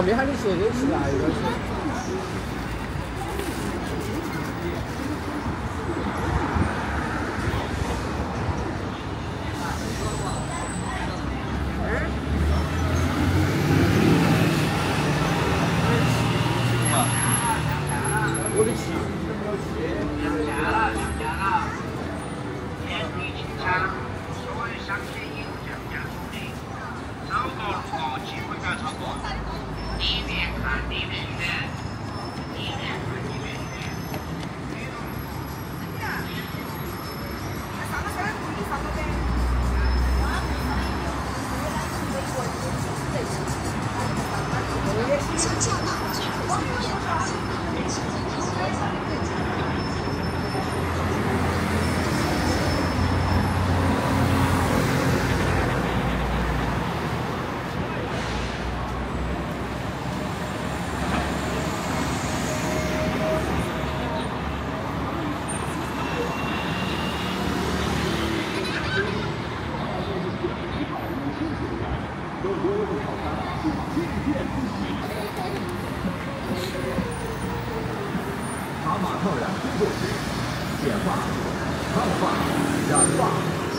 我没喊你写就起来。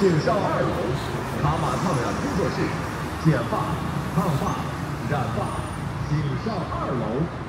请上二楼，卡玛烫染工作室，剪发、烫发、染发，请上二楼。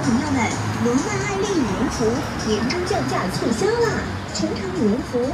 朋友们，罗曼爱丽羽绒服年终降价促销啦！全场羽绒服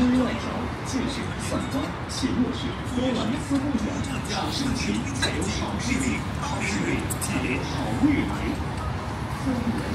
中外条建设算高，且落式多兰斯路远，好心情才有好视力，好视力才有好未来。三。